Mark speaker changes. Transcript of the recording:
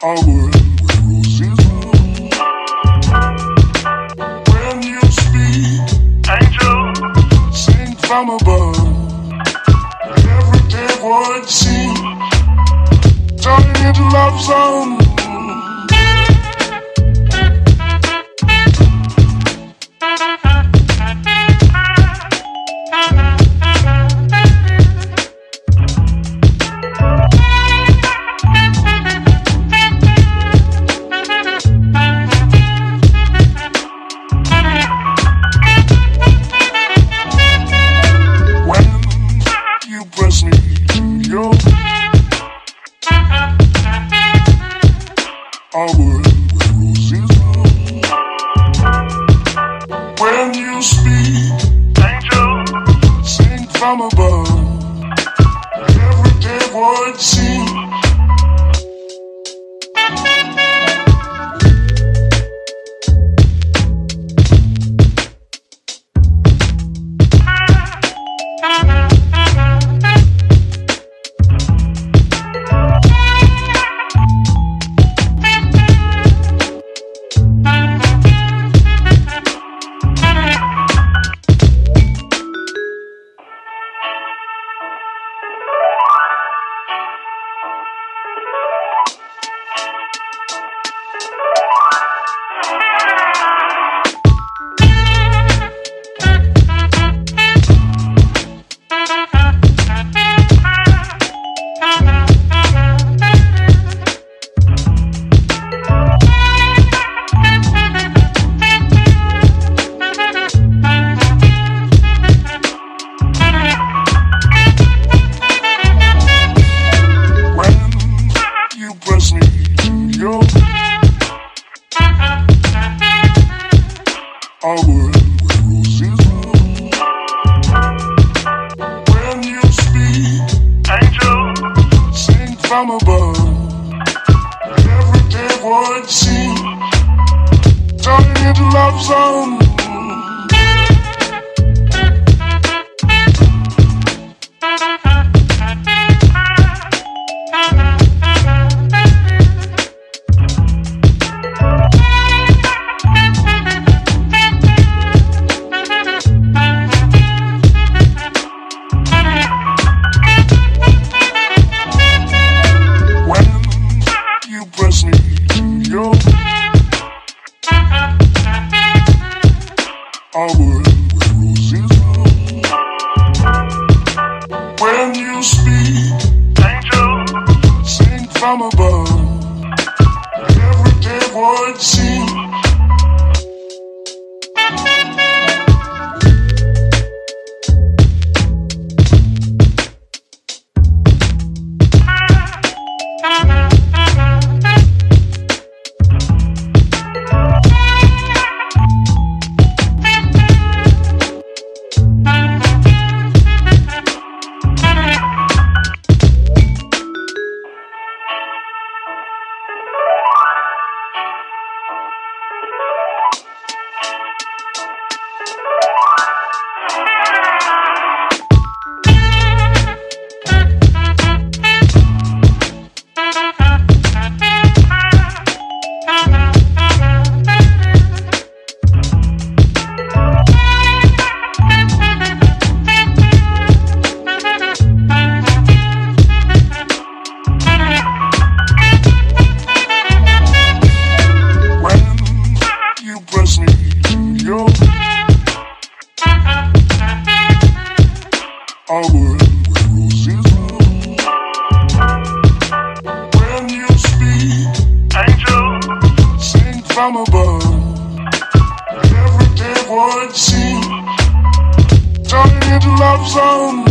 Speaker 1: I would wear roses blue. When you speak, angel, sing from above. Every day would seem turning into love zone. When you speak, angel, sing from above. Everyday into love zone. from above. from above. Everything what into love zone.